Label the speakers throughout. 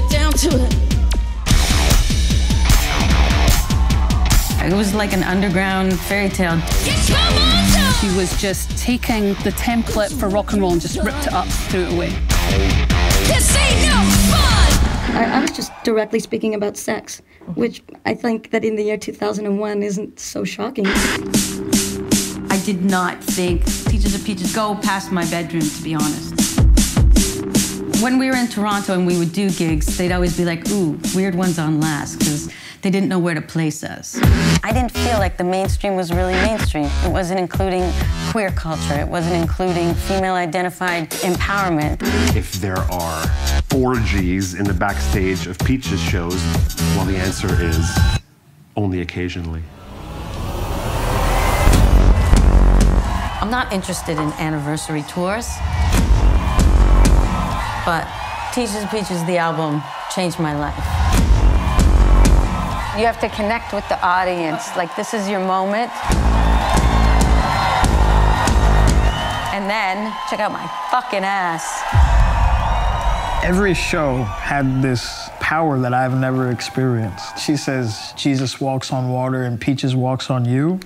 Speaker 1: get down to it.
Speaker 2: It was like an underground fairy tale.
Speaker 3: She was just taking the template for rock and roll and just ripped it up, threw it away.
Speaker 1: This ain't no fun!
Speaker 4: I, I was just directly speaking about sex, which I think that in the year 2001 isn't so shocking.
Speaker 2: I did not think Teaches of Peaches go past my bedroom, to be honest. When we were in Toronto and we would do gigs, they'd always be like, ooh, weird ones on last, because they didn't know where to place us. I didn't feel like the mainstream was really mainstream. It wasn't including queer culture. It wasn't including female-identified empowerment.
Speaker 5: If there are orgies in the backstage of Peaches shows, well, the answer is only occasionally.
Speaker 2: I'm not interested in anniversary tours, but Teaches of Peaches, the album, changed my life. You have to connect with the audience. Like, this is your moment. And then, check out my fucking ass.
Speaker 6: Every show had this power that I've never experienced. She says, Jesus walks on water and Peaches walks on you.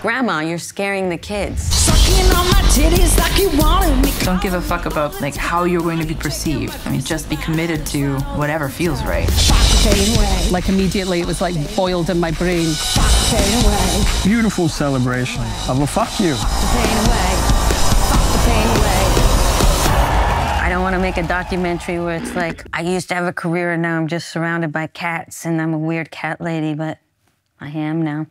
Speaker 2: Grandma, you're scaring the kids.
Speaker 1: Sucking on my titties like you wanted me.
Speaker 7: Don't give a fuck about like how you're going to be perceived. I mean, just be committed to whatever feels right.
Speaker 3: Like immediately, it was like boiled in my brain.
Speaker 6: Beautiful celebration of a fuck you.
Speaker 2: I don't want to make a documentary where it's like, I used to have a career and now I'm just surrounded by cats and I'm a weird cat lady, but I am now.